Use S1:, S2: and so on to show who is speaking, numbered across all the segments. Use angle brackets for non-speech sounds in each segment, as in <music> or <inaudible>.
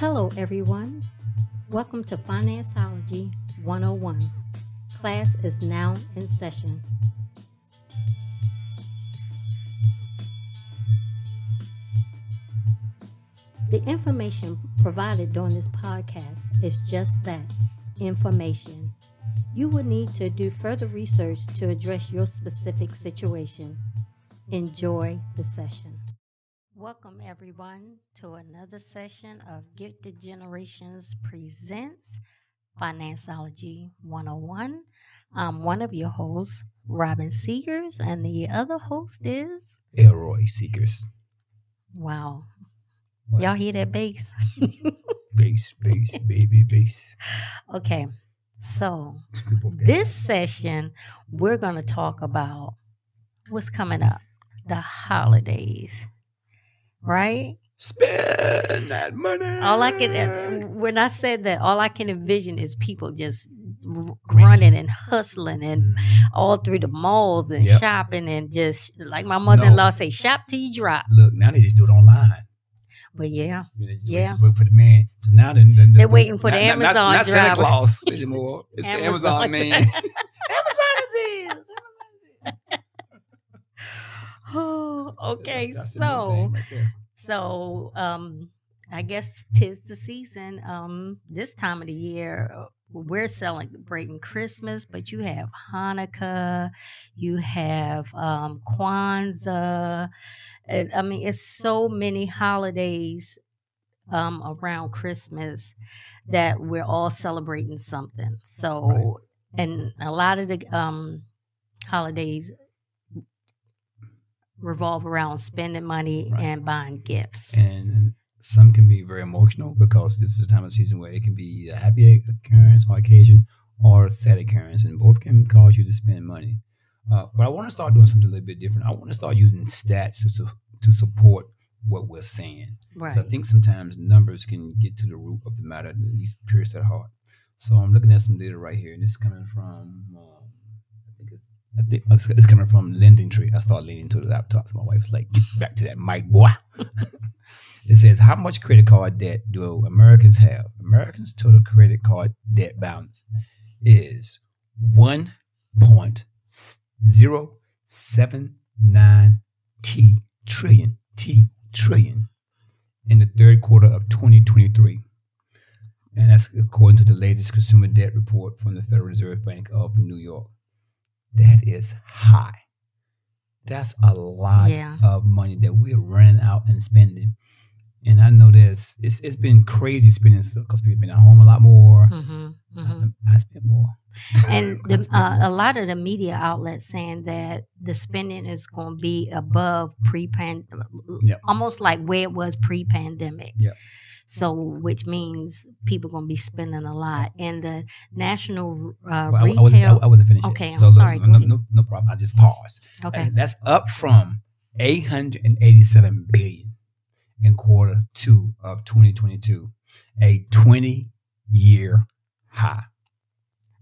S1: Hello, everyone. Welcome to Financeology 101. Class is now in session. The information provided during this podcast is just that information. You will need to do further research to address your specific situation. Enjoy the session. Welcome, everyone, to another session of Gifted Generations Presents Financeology 101. I'm one of your hosts, Robin Seegers, and the other host is.
S2: Elroy Seegers.
S1: Wow.
S2: What?
S1: Y'all hear that bass? <laughs>
S2: Bass, bass, baby, bass.
S1: okay, so this session, we're going to talk about what's coming up the holidays, right?
S2: Spend that money.
S1: All I can, when I said that, all I can envision is people just running and hustling and
S2: Mhm.
S1: all through the malls and
S2: Yep.
S1: shopping and just like my mother in law say, shop till you drop.
S2: Look, now they just do it online.
S1: But yeah,
S2: just
S1: Yeah.
S2: wait for the man. So now the, the, the-
S1: They're waiting for the
S2: not- not- not-
S1: Amazon
S2: Not, Santa. Claus anymore. It's the
S1: Amazon
S2: Amazon man. <laughs>
S1: driver.
S2: Amazon is it. Amazon is it.
S1: Oh, okay.
S2: That's new
S1: So,
S2: right
S1: so um, I guess tis the season. Um, this time of the year, uh, we're celebrating Christmas, but you have Hanukkah, you have um, Kwanzaa. And, I mean, it's so many holidays um, around Christmas that we're all celebrating something. So, and a lot of the um, holidays revolve around spending money
S2: Right.
S1: and buying gifts.
S2: and some can be very emotional because this is a time of season where it can be a happy occurrence or occasion or a sad occurrence, and both can cause you to spend money. Uh, but I want to start doing something a little bit different. I want to start using stats to su- to support what we're saying.
S1: Right.
S2: So I think sometimes numbers can get to the root of the matter, at least pierce that heart. So I'm looking at some data right here, and this is coming from. It's, I think it's, coming from Lending Tree. I start leaning to the laptop. So my wife's like, "Get back to that mic, boy." <laughs> it says, "How much credit card debt do Americans have?" Americans' total credit card debt balance is one point zero seven nine t trillion t trillion in the third quarter of 2023. And that's according to the latest consumer debt report from the Federal Reserve Bank of New York. That is high. That's a lot
S1: Yeah.
S2: of money that we're running out and spending. And I know this, it's, it's been crazy spending stuff because people have been at home a lot more.
S1: hmm hmm
S2: I, I spent more. <laughs>
S1: And the, uh,
S2: more.
S1: a lot of the media outlets saying that the spending is going to be above pre-pan,
S2: Yep.
S1: almost like where it was pre-pandemic.
S2: Yep.
S1: So, which means people going to be spending a lot. And the national uh,
S2: Well, I, I
S1: retail.
S2: wasn't, I, I wasn't finished. yet.
S1: Okay, I'm
S2: so
S1: sorry,
S2: No, no, no, problem. I just paused.
S1: okay.
S2: That's up from 887 billion in quarter two of 2022, a 20 year high.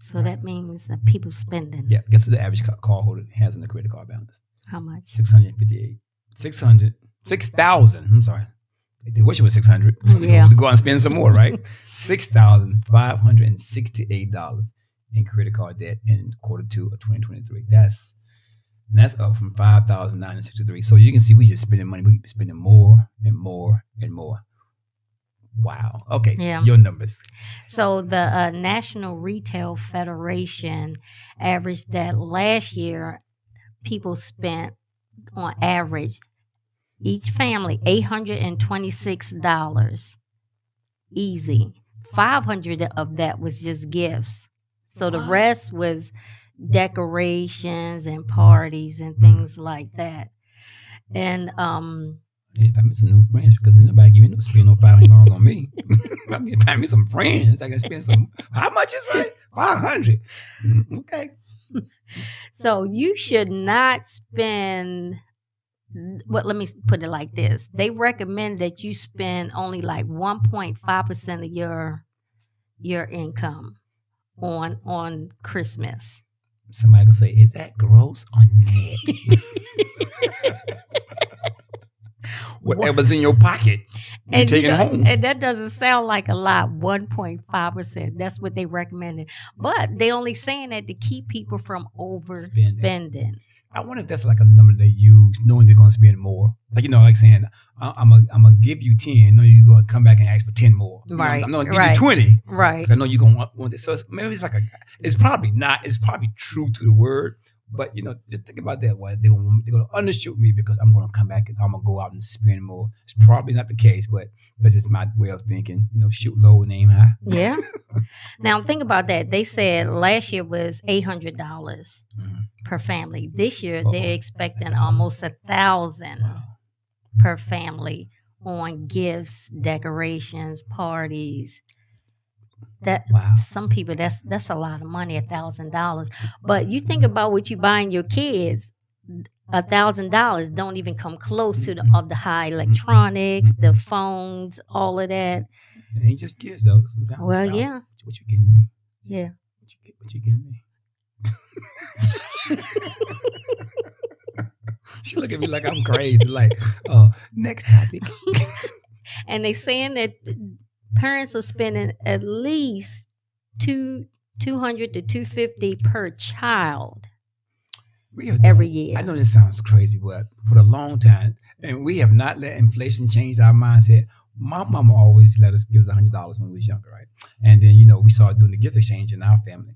S1: So that means that people spending
S2: Yeah, guess what the average ca- card holder has in the credit card balance?
S1: how much?
S2: 658. 600, 6,000. I'm sorry. They wish it was 600. <laughs>
S1: Yeah.
S2: go out and spend some more, right? <laughs> $6,568 in credit card debt in quarter two of 2023. That's that's up from 5,963. So you can see we just spending money. We spending more and more and more. Wow. Okay.
S1: Yeah.
S2: Your numbers.
S1: So the uh, National Retail Federation averaged that last year people spent on average each family eight hundred and twenty six dollars easy. Five hundred of that was just gifts. So the rest was decorations and parties and things like that. And um
S2: If I meet some new friends, because nobody giving no spend no five hundred dollars on me. <laughs> <laughs> I need me some friends. I can spend some. How much is it? Five hundred. Okay. <laughs>
S1: So you should not spend. Well, let me put it like this: they recommend that you spend only like one point five percent of your your income on on Christmas.
S2: Somebody can say, "Is that gross or net?" <laughs> Whatever's in your pocket,
S1: and
S2: take
S1: you
S2: it
S1: know,
S2: home.
S1: and that doesn't sound like a lot 1.5% that's what they recommended but they only saying that to keep people from overspending
S2: I wonder if that's like a number they use, knowing they're going to spend more. Like you know, like saying, I- "I'm gonna, I'm gonna give you ten. No, you're going to come back and ask for ten more. You know,
S1: Right,
S2: I'm going to give
S1: right.
S2: you twenty
S1: right
S2: I know you're going to want, want this. So it's, maybe it's like a. It's probably not. It's probably true to the word. But you know, just think about that. What they're going they're going to undershoot me because I'm going to come back and I'm going to go out and spend more. It's probably not the case, but that's just my way of thinking. You know, shoot low and aim high.
S1: yeah <laughs> now think about that they said last year was $800
S2: Mhm.
S1: per family this year
S2: Uh-oh.
S1: they're expecting almost a thousand
S2: Wow.
S1: per family on gifts decorations parties that
S2: Wow.
S1: some people that's that's a lot of money a thousand dollars but you think mm-hmm. about what you buying your kids a thousand dollars don't even come close to the of the high mm-hmm. electronics the mm-hmm. phones all of that
S2: It ain't just kids though. Sometimes
S1: well
S2: spouse-
S1: yeah
S2: What you getting me?
S1: yeah
S2: What you, get, what you getting me? <laughs> she look at me like I'm crazy. Like, uh, next topic. <laughs>
S1: and they saying that parents are spending at least two 200 to 250 per child
S2: We have
S1: every year
S2: I know this sounds crazy, but for a long time, and we have not let inflation change our mindset. My mama always let us give us hundred dollars when we was younger, right? And then you know we started doing the gift exchange in our family,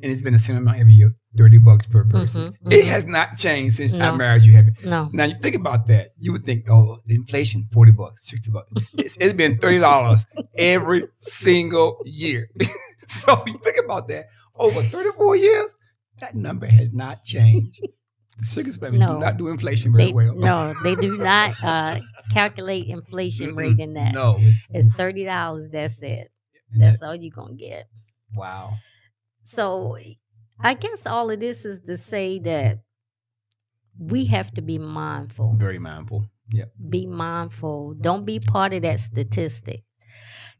S2: and it's been the same amount every year, thirty bucks per person.
S1: Mhm,
S2: It
S1: mhm.
S2: has not changed since I married you. Happy.
S1: no
S2: Now you think about that, you would think, oh, inflation, forty bucks, sixty bucks. It's, it's been thirty dollars every single year. <laughs> so you think about that over thirty-four years, that number has not changed. The Siggers family
S1: No.
S2: do not do inflation very
S1: they,
S2: well.
S1: no they do not uh, calculate inflation
S2: Mm-mm.
S1: rate in that
S2: No, it's,
S1: it's thirty dollars that's it that's
S2: that-
S1: all you're gonna get
S2: wow.
S1: So i guess all of this is to say that we have to be mindful
S2: Very mindful. Yeah.
S1: be mindful. Don't be part of that statistic.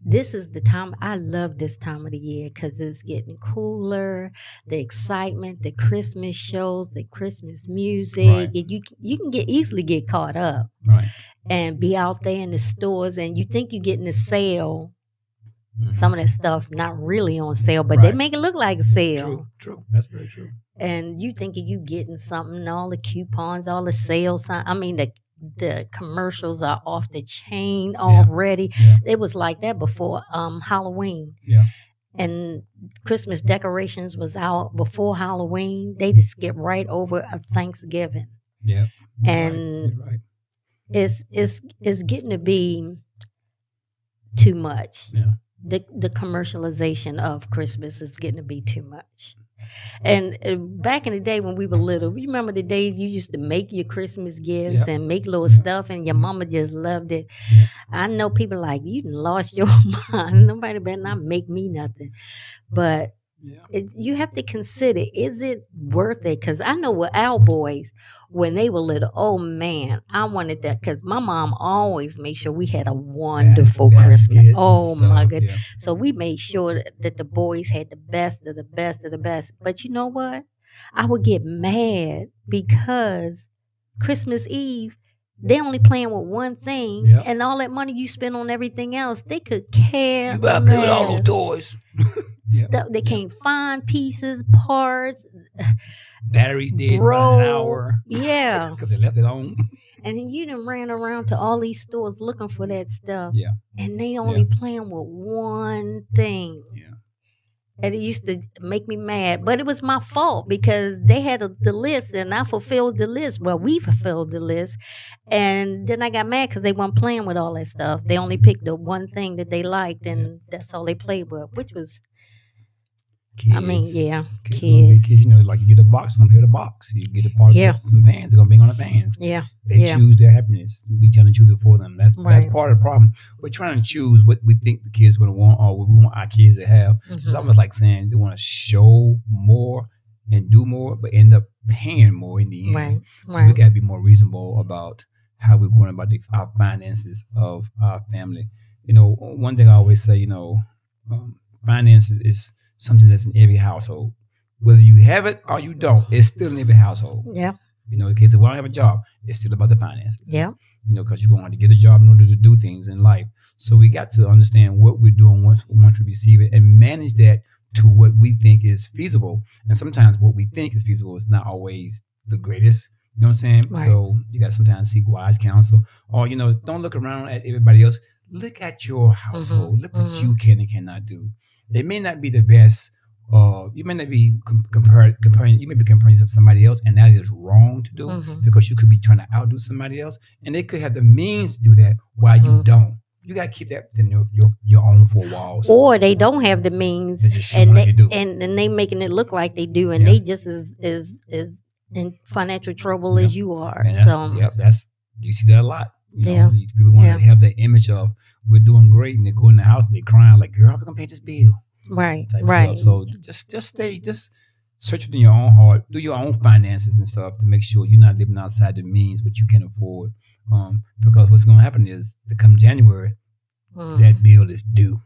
S1: This is the time I love this time of the year because it's getting cooler. The excitement, the Christmas shows, the Christmas music.
S2: Right.
S1: and You you can get easily get caught up
S2: Right.
S1: and be out there in the stores, and you think you're getting a sale. Some of that stuff not really on sale, but they make it look like a sale.
S2: True. True. That's very true.
S1: and you thinking you getting something, all the coupons, all the sales. sign- I mean, the the commercials are off the chain already.
S2: Yeah.
S1: It was like that before um, Halloween.
S2: Yeah.
S1: And Christmas decorations was out before Halloween. They just skip right over a Thanksgiving.
S2: Yeah. You're.
S1: And-
S2: You're right.
S1: It's it's it's getting to be too much.
S2: Yeah.
S1: The the commercialization of Christmas is getting to be too much. And uh, back in the day when we were little, you remember the days you used to make your Christmas gifts
S2: Yep.
S1: and make little
S2: Yep.
S1: stuff, and your mama just loved it.
S2: Yep.
S1: I know people like you lost <laughs> your mind. Nobody better not make me nothing. But
S2: Yeah.
S1: it, you have to consider is it worth it because i know with our boys when they were little oh man i wanted that because my mom always made sure we had a wonderful christmas oh my goodness
S2: yeah.
S1: so we made sure that, that the boys had the best of the best of the best but you know what i would get mad because christmas eve they only playing with one thing
S2: Yep.
S1: and all that money you spend on everything else they could care
S2: You gotta play with all those toys. <laughs> Yeah.
S1: stuff. They can't find pieces, parts.
S2: Batteries dead
S1: Bro.
S2: an hour
S1: Yeah. <laughs>
S2: because they left it on. <laughs>
S1: and then you done ran around to all these stores looking for that stuff.
S2: Yeah.
S1: And they only playing with one thing.
S2: Yeah.
S1: And it used to make me mad. But it was my fault because they had a, the list and I fulfilled the list. Well, we fulfilled the list. And then I got mad because they weren't playing with all that stuff. They only picked the one thing that they liked and that's all they played with, which was,
S2: Kids.
S1: I mean, yeah,
S2: Kids, be
S1: kids.
S2: kids, you know, like you get a box, gonna with a box. You get a part
S1: Yeah.
S2: of the pans, they're gonna bring on the pans.
S1: Yeah.
S2: They
S1: Yeah.
S2: choose their happiness. We trying to choose it for them. That's that's part of the problem. We're trying to choose what we think the kids gonna want or what we want our kids to have. It's
S1: Mhm.
S2: almost like saying they want to show more and do more, but end up paying more in the end.
S1: Right.
S2: So we got to be more reasonable about how we're going about the, our finances of our family. You know, one thing I always say, you know, um, finances is something that's in every household. Whether you have it or you don't, it's still in every household.
S1: Yeah.
S2: You know, in case if we don't have a job, it's still about the finances.
S1: Yeah.
S2: you know, because you're going to get a job in order to do things in life. So we got to understand what we're doing once once we receive it and manage that to what we think is feasible. And sometimes what we think is feasible is not always the greatest. You know what I'm saying?
S1: Right.
S2: So you got to sometimes seek wise counsel, or you know, don't look around at everybody else. Look at your household. Look what
S1: mhm.
S2: you can and cannot do. It may not be the best. Uh, you may not be com- compared, comparing. You may be comparing yourself to somebody else, and that is wrong to do
S1: Mhm.
S2: because you could be trying to outdo somebody else, and they could have the means to do that while you
S1: Mhm.
S2: don't. You got to keep that within your your, your own four walls.
S1: Or they don't have the means,
S2: They
S1: and they,
S2: they do.
S1: and and they making it look like they do, and
S2: Yeah.
S1: they just as is is in financial trouble as you are. So
S2: yep, that's you see that a lot. You know,
S1: Yeah.
S2: people want
S1: Yeah.
S2: to have that image of we're doing great, and they go in the house and they're crying like, "Girl, how we gonna pay this bill?"
S1: right, right.
S2: So just just stay, just search within your own heart, do your own finances and stuff to make sure you're not living outside the means what you can afford. Um, because what's gonna happen is to come January,
S1: Mm.
S2: that bill is due.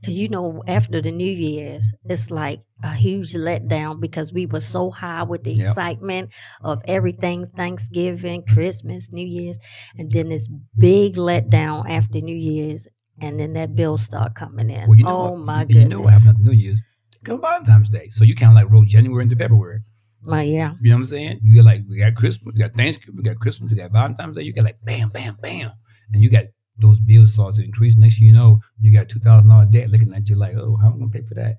S1: Because you know, mm-hmm. after the New Year's, it's like a huge letdown because we were so high with the
S2: Yep.
S1: excitement of everything Thanksgiving, Christmas, New Year's, and then this big letdown after New Year's, and then that bill start coming in.
S2: Well, you know
S1: oh
S2: what,
S1: my
S2: you
S1: goodness!
S2: know what happened after New Year's? Come Valentine's Day, so you kind of like roll January into February.
S1: My, yeah,
S2: You know what I'm saying? You got like we got Christmas, we got Thanksgiving, we got Christmas, we got Valentine's Day. You got like bam, bam, bam, and you got those bills start to increase. Next thing you know, you got two thousand dollar debt looking at you like, oh, how am I gonna pay for that?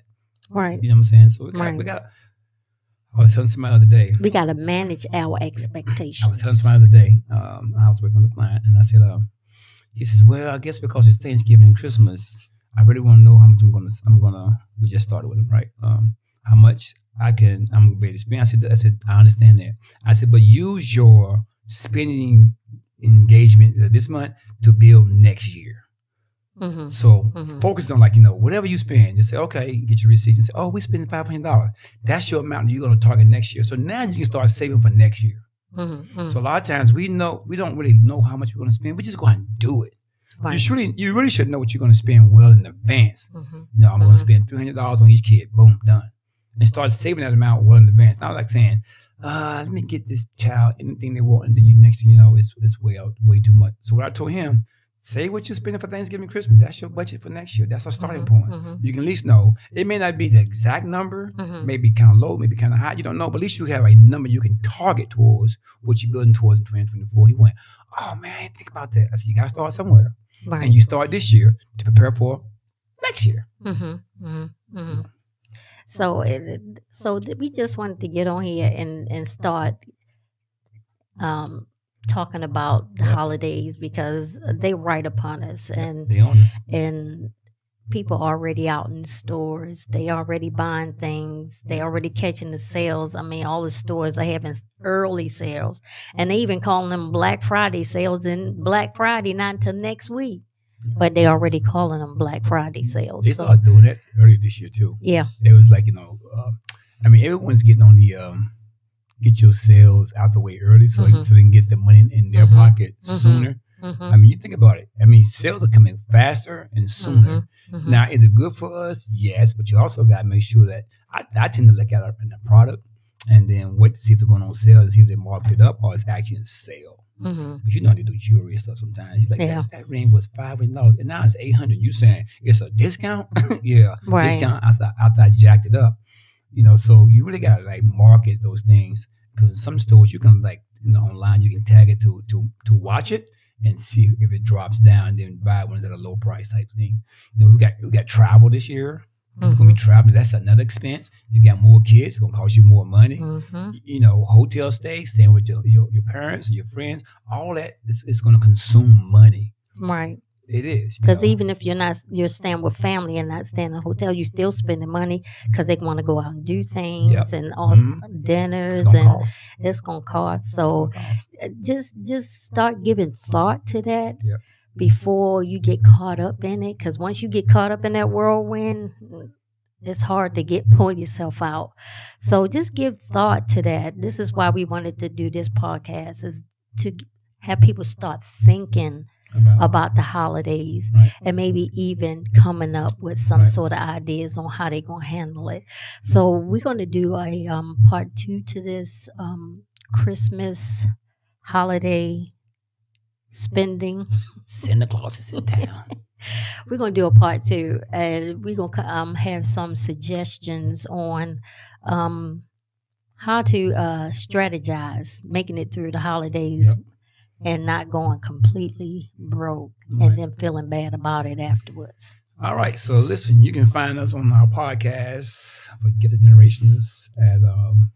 S1: right.
S2: You know what I'm saying? So we got,
S1: Right.
S2: we got. I was telling somebody the other day.
S1: We got to manage our expectations.
S2: I was telling somebody the other day. Um, I was working with a client, and I said, um, he says, well, I guess because it's Thanksgiving and Christmas, I really want to know how much I'm gonna. I'm gonna. We just started with him, right? Um, how much I can. I'm gonna be able to spend. I said, I said, I understand that. I said, but use your spending engagement this month to build next year.
S1: hmm
S2: So
S1: Mhm.
S2: focus on like you know whatever you spend. Just say okay, get your receipts and say oh we spending five hundred dollars. That's your amount that you're going to target next year. So now you can start saving for next year.
S1: hmm
S2: So a lot of times we know we don't really know how much we're going to spend. We just go out and do it. You should really you really should know what you're going to spend well in advance.
S1: hmm
S2: You know I'm going to spend three hundred dollars on each kid. Boom, done. And start saving that amount well in advance. Not like saying. Uh, let me get this child anything they want, and then you next thing you know, it's it's way out, way too much. So what I told him, say what you're spending for Thanksgiving, Christmas. That's your budget for next year. That's our starting point
S1: hmm
S2: you can at least know. It may not be the exact number,
S1: hmm
S2: maybe kind of low, maybe kind of high. You don't know, but at least you have a number you can target towards what you're building towards in 2024. He went, Oh man, I didn't think about that. I said, You got to start somewhere.
S1: Right.
S2: And you start this year to prepare for next year.
S1: Mm-hmm. Mm-hmm. mm-hmm. So, it, so we just wanted to get on here and and start um, talking about the
S2: Yep.
S1: holidays because they right upon us, and
S2: honest.
S1: and people already out in the stores. They already buying things. They already catching the sales. I mean, all the stores are having early sales, and they even calling them Black Friday sales. And Black Friday not until next week, but they already calling them Black Friday sales.
S2: They
S1: So,
S2: started doing that earlier this year too.
S1: yeah,
S2: It was like, you know, uh, I mean, everyone's getting on the um, get your sales out the way early so,
S1: Mhm.
S2: so they can get the money in, their
S1: Mhm.
S2: pocket
S1: Mhm.
S2: sooner.
S1: hmm
S2: I mean, you think about it. I mean, sales are coming faster and sooner.
S1: Mm-hmm.
S2: Now, is it good for us? Yes, but you also got to make sure that I, I tend to look at it in the product and then wait to see if they're going on sale and see if they marked it up or it's actually in sale.
S1: hmm
S2: Because you know how they do jewelry stuff sometimes. He's like,
S1: Yeah.
S2: that, that ring was five hundred dollars and now it's eight hundred. You saying it's a discount? <laughs> yeah,
S1: Right.
S2: discount after, after I jacked it up. You know, so you really got to like market those things because in some stores you can like you know online you can tag it to to to watch it and see if it drops down, then buy ones at a low price type thing. You know, we got we got travel this year. You're gonna be traveling. That's another expense. You got more kids. It's gonna cost you more money.
S1: hmm
S2: You know, hotel stays, staying with your your, your parents, your friends. All that is, is gonna consume money.
S1: Right.
S2: It is
S1: Because even if you're not, you're staying with family and not staying in a hotel, you're still spending money because they want to go out and do things
S2: Yep.
S1: and all
S2: Mhm.
S1: dinners
S2: it's
S1: and
S2: cost.
S1: it's gonna cost. So
S2: gonna cost.
S1: uh, just just start giving thought to that
S2: Yep.
S1: Before you get caught up in it. Because once you get caught up in that whirlwind, it's hard to get pull yourself out. So just give thought to that. This is why we wanted to do this podcast is to have people start thinking
S2: About,
S1: about the holidays
S2: Right.
S1: and maybe even coming up with some
S2: Right.
S1: sort of ideas on how they're going to handle it. So we're going to do a um, part two to this um, Christmas holiday spending.
S2: Santa Claus is in town. <laughs>
S1: we're gonna do a part two, and we're gonna um, have some suggestions on um, how to uh, strategize making it through the holidays
S2: Yep.
S1: and not going completely broke
S2: Right.
S1: and then feeling bad about it afterwards.
S2: All right. So listen, you can find us on our podcast for the Generations at um,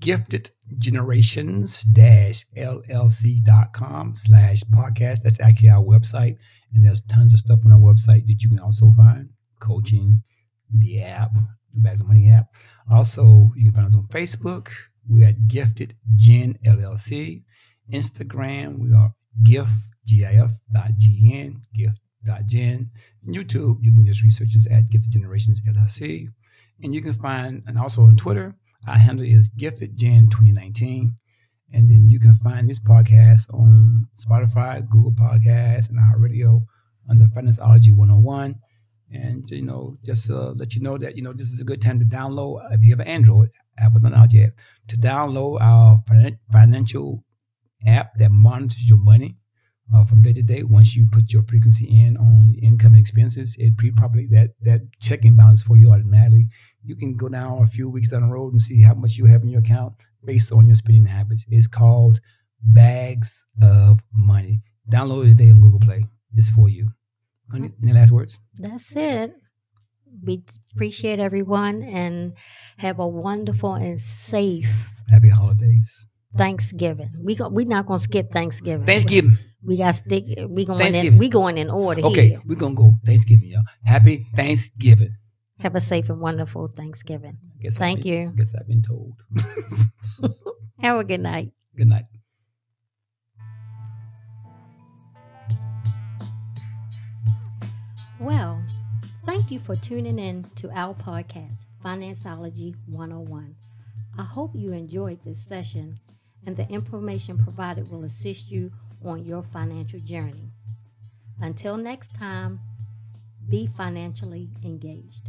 S2: Gifted Generations dash LLC.com slash podcast. That's actually our website. And there's tons of stuff on our website that you can also find coaching, the app, the Bags of Money app. Also, you can find us on Facebook. We're at Gifted Gen LLC. Instagram, we are GIF, G-I-F dot G-N, GIF dot Gen. YouTube, you can just research us at Gifted Generations LLC. And you can find, and also on Twitter, our handle is Gifted Gen 2019. And then you can find this podcast on Spotify, Google Podcasts, and iHeartRadio under Financeology 101. And, you know, just uh, let you know that, you know, this is a good time to download, if you have an Android, Apple's not out yet, to download our financial app that monitors your money uh, from day to day. Once you put your frequency in on income and expenses, it pre-populate that that checking balance for you automatically. You can go down a few weeks down the road and see how much you have in your account based on your spending habits. It's called Bags of Money. Download it today on Google Play. It's for you. Any, any last words?
S1: That's it. We appreciate everyone and have a wonderful and safe
S2: Happy holidays.
S1: Thanksgiving. We go, we're not gonna skip Thanksgiving.
S2: Thanksgiving.
S1: We got stick. We going in. We going in order
S2: Okay,
S1: here.
S2: we're gonna go Thanksgiving, y'all. Happy Thanksgiving.
S1: Have a safe and wonderful Thanksgiving.
S2: Guess I've
S1: Thank
S2: been-
S1: you.
S2: Guess I've been told. <laughs>
S1: Have a good night.
S2: Good night.
S1: Well, thank you for tuning in to our podcast, Financeology 101. I hope you enjoyed this session and the information provided will assist you on your financial journey. Until next time, be financially engaged.